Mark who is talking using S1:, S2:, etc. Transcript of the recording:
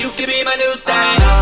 S1: You could be my new thing.